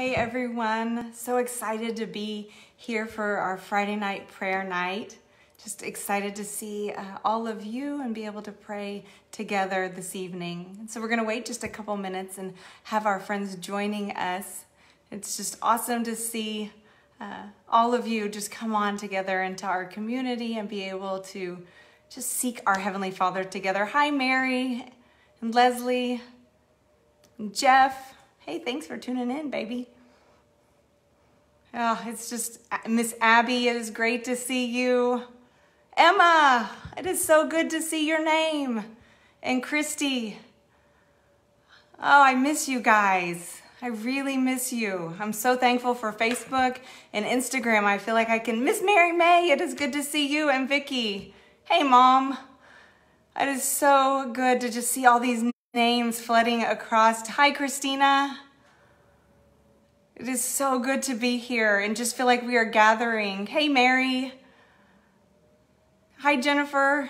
Hey everyone, so excited to be here for our Friday night prayer night. Just excited to see uh, all of you and be able to pray together this evening. And so we're going to wait just a couple minutes and have our friends joining us. It's just awesome to see uh, all of you just come on together into our community and be able to just seek our Heavenly Father together. Hi, Mary and Leslie and Jeff. Hey, thanks for tuning in, baby. Oh, it's just, Miss Abby, it is great to see you. Emma, it is so good to see your name. And Christy, oh, I miss you guys. I really miss you. I'm so thankful for Facebook and Instagram. I feel like I can miss Mary May. It is good to see you and Vicky. Hey, Mom. It is so good to just see all these names flooding across. Hi, Christina. It is so good to be here and just feel like we are gathering. Hey, Mary. Hi, Jennifer.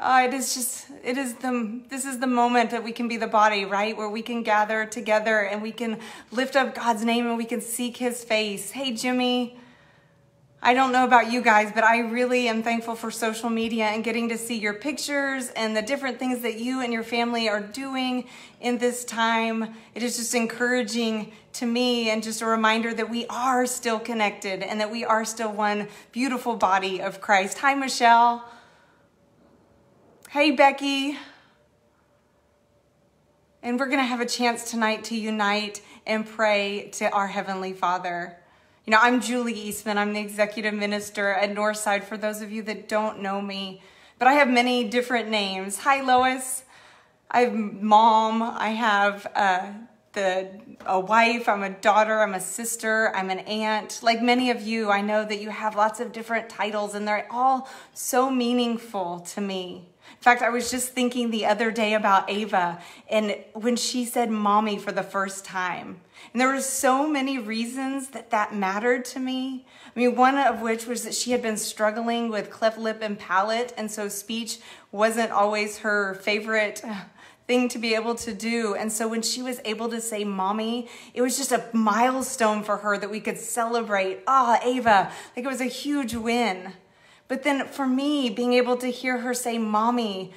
Oh, it is just, it is the, this is the moment that we can be the body, right? Where we can gather together and we can lift up God's name and we can seek his face. Hey, Jimmy. I don't know about you guys, but I really am thankful for social media and getting to see your pictures and the different things that you and your family are doing in this time. It is just encouraging to me and just a reminder that we are still connected and that we are still one beautiful body of Christ. Hi, Michelle. Hey, Becky. And we're going to have a chance tonight to unite and pray to our Heavenly Father. You know, I'm Julie Eastman. I'm the executive minister at Northside for those of you that don't know me. But I have many different names. Hi, Lois. I have mom. I have uh, the a wife. I'm a daughter. I'm a sister. I'm an aunt. Like many of you, I know that you have lots of different titles, and they're all so meaningful to me. In fact, I was just thinking the other day about Ava and when she said mommy for the first time. And there were so many reasons that that mattered to me. I mean, one of which was that she had been struggling with cleft lip and palate, and so speech wasn't always her favorite thing to be able to do. And so when she was able to say mommy, it was just a milestone for her that we could celebrate. Ah, oh, Ava, like it was a huge win. But then for me, being able to hear her say, Mommy,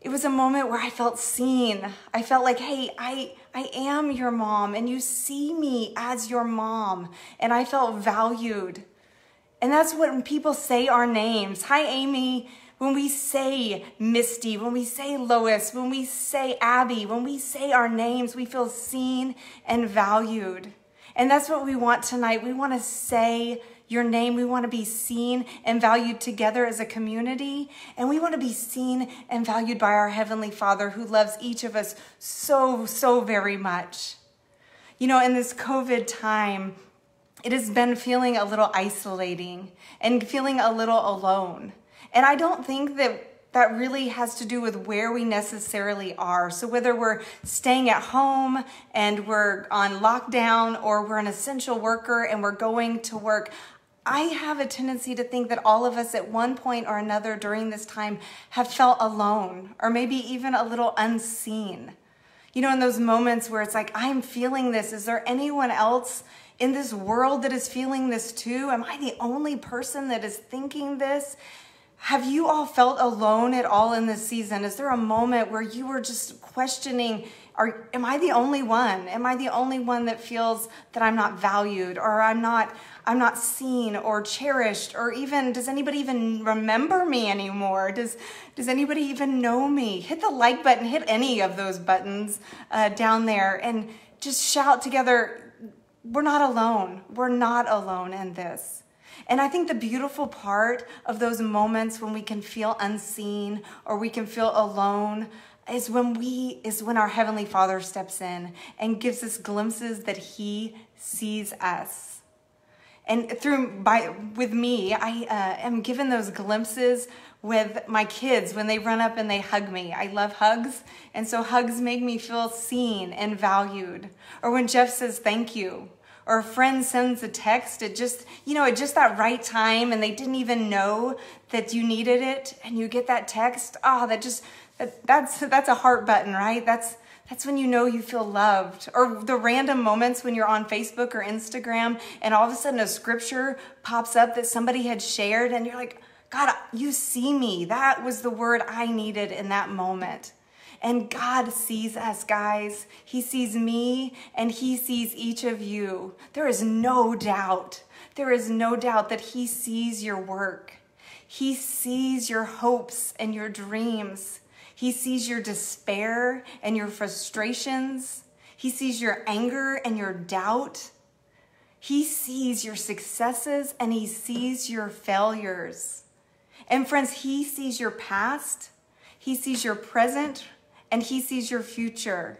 it was a moment where I felt seen. I felt like, hey, I, I am your mom and you see me as your mom. And I felt valued. And that's when people say our names. Hi, Amy. When we say Misty, when we say Lois, when we say Abby, when we say our names, we feel seen and valued. And that's what we want tonight. We want to say your name. We want to be seen and valued together as a community. And we want to be seen and valued by our Heavenly Father who loves each of us so, so very much. You know, in this COVID time, it has been feeling a little isolating and feeling a little alone. And I don't think that that really has to do with where we necessarily are. So whether we're staying at home and we're on lockdown or we're an essential worker and we're going to work, I have a tendency to think that all of us at one point or another during this time have felt alone or maybe even a little unseen. You know, in those moments where it's like, I'm feeling this. Is there anyone else in this world that is feeling this too? Am I the only person that is thinking this? Have you all felt alone at all in this season? Is there a moment where you were just questioning, are, am I the only one? Am I the only one that feels that I'm not valued or I'm not I'm not seen or cherished or even does anybody even remember me anymore? Does does anybody even know me? Hit the like button, hit any of those buttons uh, down there and just shout together, we're not alone. We're not alone in this. And I think the beautiful part of those moments when we can feel unseen or we can feel alone is when we is when our heavenly father steps in and gives us glimpses that he sees us. And through by with me i uh, am given those glimpses with my kids when they run up and they hug me. I love hugs and so hugs make me feel seen and valued. Or when jeff says thank you or a friend sends a text at just you know at just that right time and they didn't even know that you needed it and you get that text oh that just that's that's a heart button right that's That's when you know you feel loved. Or the random moments when you're on Facebook or Instagram and all of a sudden a scripture pops up that somebody had shared and you're like, God, you see me. That was the word I needed in that moment. And God sees us, guys. He sees me and He sees each of you. There is no doubt. There is no doubt that He sees your work. He sees your hopes and your dreams. He sees your despair and your frustrations. He sees your anger and your doubt. He sees your successes and he sees your failures. And friends, he sees your past, he sees your present, and he sees your future.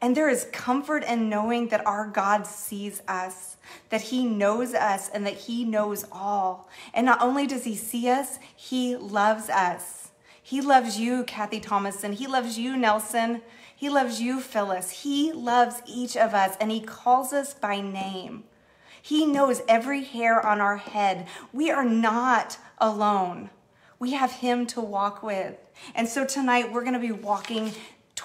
And there is comfort in knowing that our God sees us, that he knows us, and that he knows all. And not only does he see us, he loves us. He loves you, Kathy Thomason. He loves you, Nelson. He loves you, Phyllis. He loves each of us and he calls us by name. He knows every hair on our head. We are not alone. We have him to walk with. And so tonight we're going to be walking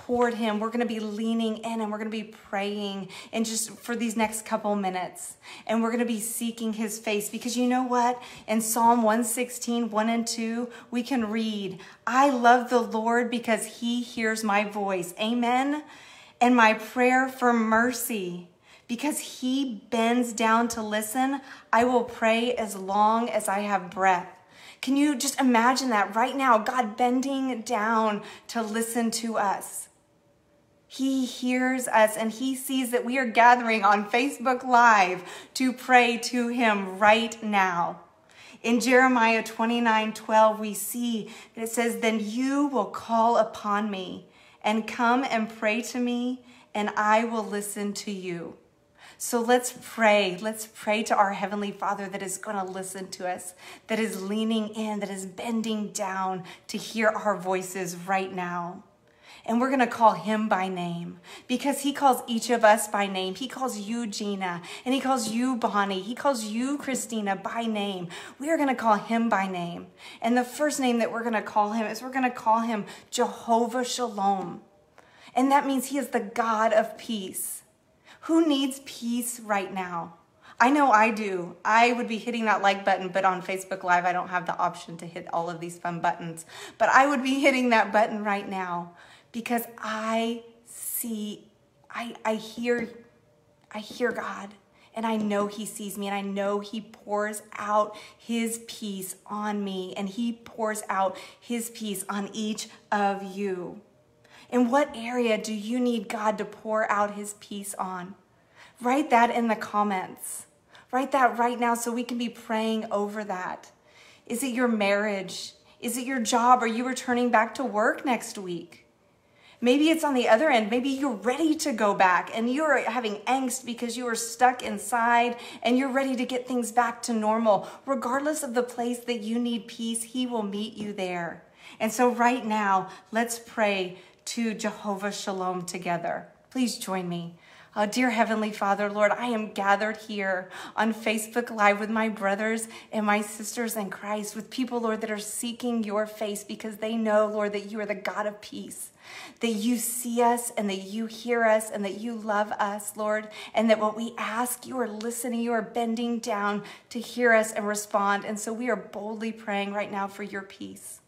toward him. We're going to be leaning in and we're going to be praying and just for these next couple minutes. And we're going to be seeking his face because you know what? In Psalm 116, 1 and 2, we can read, I love the Lord because he hears my voice. Amen. And my prayer for mercy. Because he bends down to listen, I will pray as long as I have breath. Can you just imagine that right now, God bending down to listen to us? He hears us and he sees that we are gathering on Facebook Live to pray to him right now. In Jeremiah 29 12, we see that it says, Then you will call upon me and come and pray to me, and I will listen to you. So let's pray. Let's pray to our Heavenly Father that is going to listen to us, that is leaning in, that is bending down to hear our voices right now. And we're going to call him by name because he calls each of us by name. He calls you Gina and he calls you Bonnie. He calls you Christina by name. We are going to call him by name. And the first name that we're going to call him is we're going to call him Jehovah Shalom. And that means he is the God of peace. Who needs peace right now? I know I do. I would be hitting that like button, but on Facebook Live, I don't have the option to hit all of these fun buttons. But I would be hitting that button right now because I see, I, I hear, I hear God and I know He sees me and I know He pours out His peace on me and He pours out His peace on each of you. In what area do you need God to pour out his peace on? Write that in the comments. Write that right now so we can be praying over that. Is it your marriage? Is it your job? Are you returning back to work next week? Maybe it's on the other end. Maybe you're ready to go back and you're having angst because you are stuck inside and you're ready to get things back to normal. Regardless of the place that you need peace, He will meet you there. And so, right now, let's pray to Jehovah Shalom together. Please join me. Uh, dear Heavenly Father, Lord, I am gathered here on Facebook Live with my brothers and my sisters in Christ, with people, Lord, that are seeking your face because they know, Lord, that you are the God of peace, that you see us and that you hear us and that you love us, Lord, and that what we ask, you are listening, you are bending down to hear us and respond. And so we are boldly praying right now for your peace.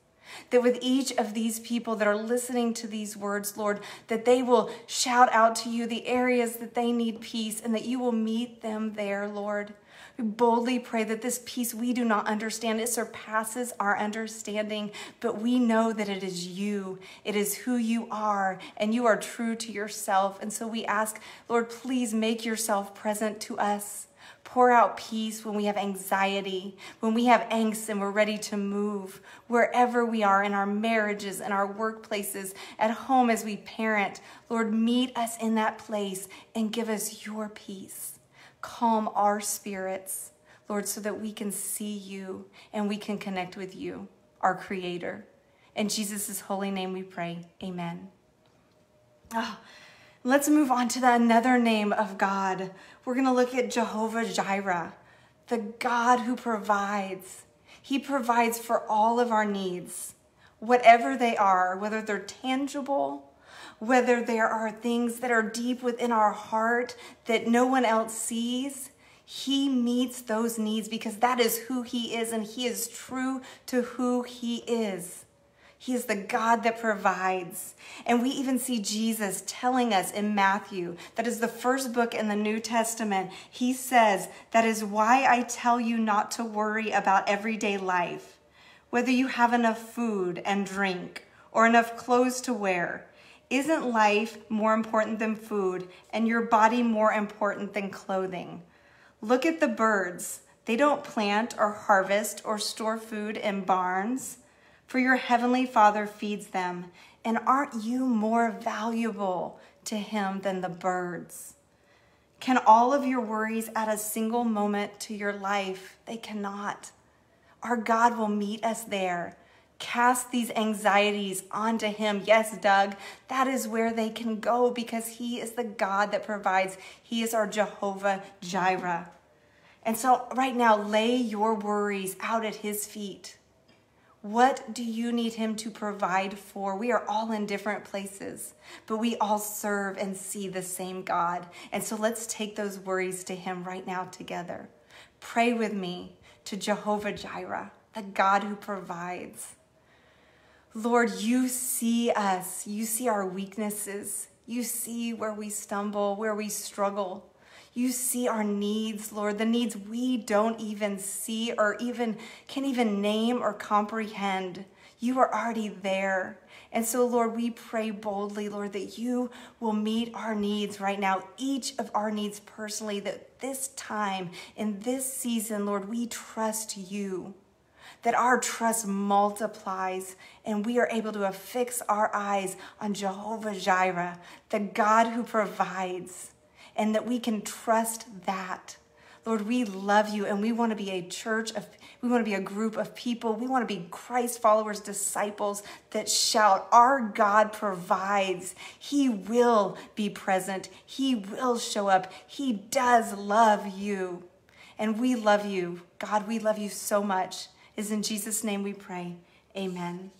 That with each of these people that are listening to these words, Lord, that they will shout out to you the areas that they need peace and that you will meet them there, Lord. We boldly pray that this peace we do not understand, it surpasses our understanding, but we know that it is you. It is who you are, and you are true to yourself. And so we ask, Lord, please make yourself present to us. Pour out peace when we have anxiety, when we have angst and we're ready to move, wherever we are in our marriages, in our workplaces, at home as we parent. Lord, meet us in that place and give us your peace. Calm our spirits, Lord, so that we can see you and we can connect with you, our Creator. In Jesus' holy name we pray. Amen. Oh, let's move on to the another name of God we're going to look at Jehovah Jireh, the God who provides. He provides for all of our needs, whatever they are, whether they're tangible, whether there are things that are deep within our heart that no one else sees, he meets those needs because that is who He is and He is true to who He is. He is the God that provides. And we even see Jesus telling us in Matthew, that is the first book in the New Testament. He says, That is why I tell you not to worry about everyday life, whether you have enough food and drink or enough clothes to wear. Isn't life more important than food and your body more important than clothing? Look at the birds. They don't plant or harvest or store food in barns for your heavenly Father feeds them. And aren't you more valuable to him than the birds? Can all of your worries add a single moment to your life? They cannot. Our God will meet us there. Cast these anxieties onto Him. Yes, Doug, that is where they can go because He is the God that provides. He is our Jehovah Jireh. And so, right now, lay your worries out at His feet. What do you need Him to provide for? We are all in different places, but we all serve and see the same God. And so let's take those worries to Him right now together. Pray with me to Jehovah Jireh, the God who provides. Lord, you see us, you see our weaknesses, you see where we stumble, where we struggle. You see our needs, Lord, the needs we don't even see or even can't even name or comprehend. You are already there. And so, Lord, we pray boldly, Lord, that you will meet our needs right now, each of our needs personally, that this time, in this season, Lord, we trust you, that our trust multiplies and we are able to affix our eyes on Jehovah Jireh, the God who provides and that we can trust that. Lord, we love you and we want to be a church of, we want to be a group of people. We want to be Christ followers, disciples that shout, Our God provides. He will be present. He will show up. He does love you. And we love you. God, we love you so much. Is in Jesus' name we pray. Amen.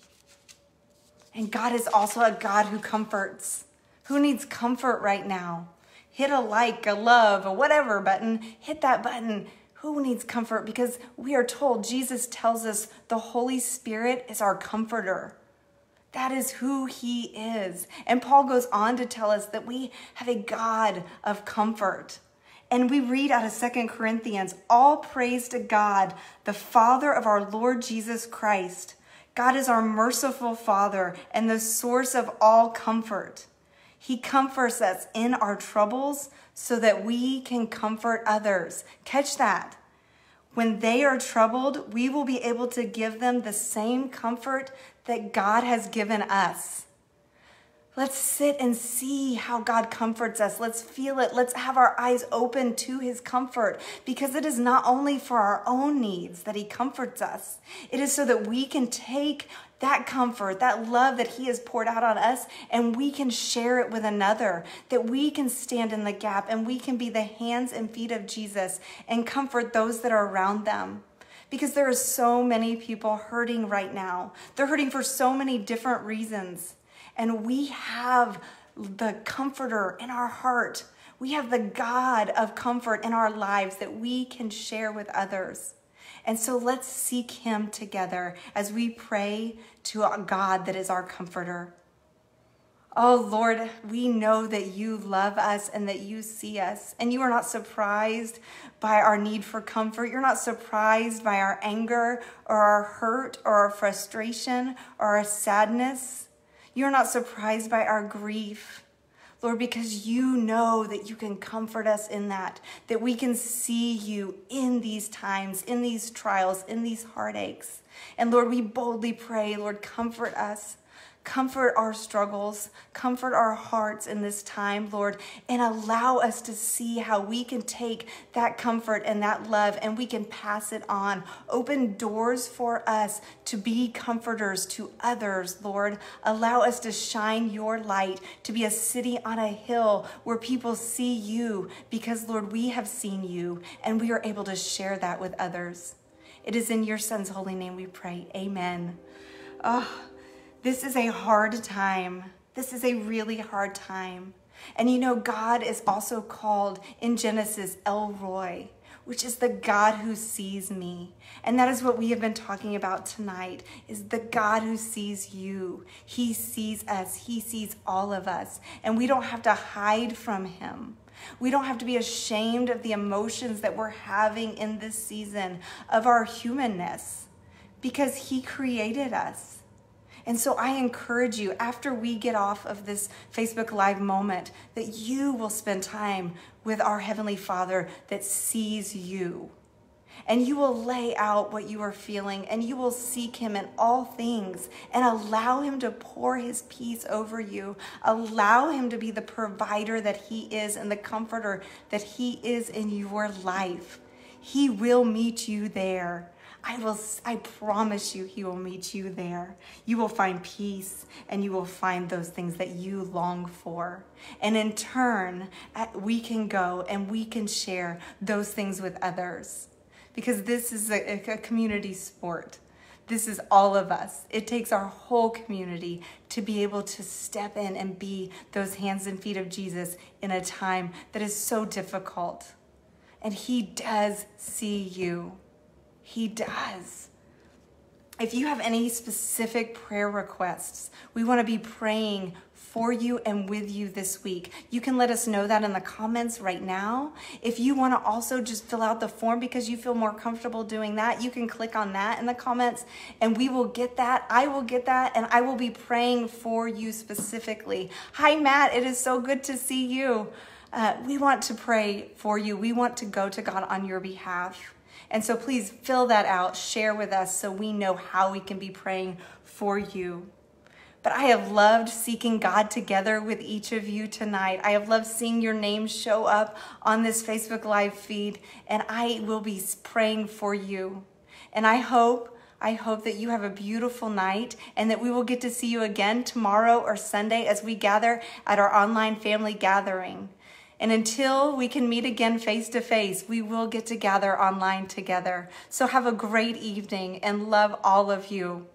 And God is also a God who comforts. Who needs comfort right now? hit a like, a love, a whatever button, hit that button. Who needs comfort? Because we are told, Jesus tells us the Holy Spirit is our comforter. That is who he is. And Paul goes on to tell us that we have a God of comfort. And we read out of Second Corinthians all praise to God, the Father of our Lord Jesus Christ. God is our merciful Father and the source of all comfort. He comforts us in our troubles so that we can comfort others. Catch that. When they are troubled, we will be able to give them the same comfort that God has given us. Let's sit and see how God comforts us. Let's feel it. Let's have our eyes open to his comfort because it is not only for our own needs that he comforts us, it is so that we can take that comfort, that love that he has poured out on us, and we can share it with another, that we can stand in the gap and we can be the hands and feet of Jesus and comfort those that are around them because there are so many people hurting right now. They're hurting for so many different reasons. And we have the comforter in our heart. We have the God of comfort in our lives that we can share with others. And so let's seek him together as we pray to a God that is our comforter. Oh Lord, we know that you love us and that you see us, and you are not surprised by our need for comfort. You're not surprised by our anger or our hurt or our frustration or our sadness. You're not surprised by our grief, Lord, because you know that you can comfort us in that, that we can see you in these times, in these trials, in these heartaches. And Lord, we boldly pray, Lord, comfort us. Comfort our struggles, comfort our hearts in this time, Lord, and allow us to see how we can take that comfort and that love and we can pass it on. Open doors for us to be comforters to others, Lord. Allow us to shine your light, to be a city on a hill where people see you because, Lord, we have seen you and we are able to share that with others. It is in your Son's holy name we pray. Amen. Oh, this is a hard time. This is a really hard time. And you know, God is also called in Genesis El Roi, which is the God who sees me. And that is what we have been talking about tonight is the God who sees you. He sees us. He sees all of us. And we don't have to hide from him. We don't have to be ashamed of the emotions that we're having in this season of our humanness because he created us. And so I encourage you, after we get off of this Facebook Live moment, that you will spend time with our Heavenly Father that sees you. And you will lay out what you are feeling and you will seek Him in all things and allow Him to pour His peace over you. Allow Him to be the provider that He is and the comforter that He is in your life. He will meet you there. I will I promise you he will meet you there. You will find peace and you will find those things that you long for. And in turn, we can go and we can share those things with others. Because this is a, a community sport. This is all of us. It takes our whole community to be able to step in and be those hands and feet of Jesus in a time that is so difficult. And he does see you. He does. If you have any specific prayer requests, we want to be praying for you and with you this week. You can let us know that in the comments right now. If you want to also just fill out the form because you feel more comfortable doing that, you can click on that in the comments and we will get that. I will get that and I will be praying for you specifically. Hi, Matt. It is so good to see you. Uh, we want to pray for you. We want to go to God on your behalf. And so please fill that out, share with us so we know how we can be praying for you. But I have loved seeking God together with each of you tonight. I have loved seeing your names show up on this Facebook Live feed, and I will be praying for you. And I hope I hope that you have a beautiful night and that we will get to see you again tomorrow or Sunday as we gather at our online family gathering. And until we can meet again face to face, we will get to gather online together. So have a great evening and love all of you.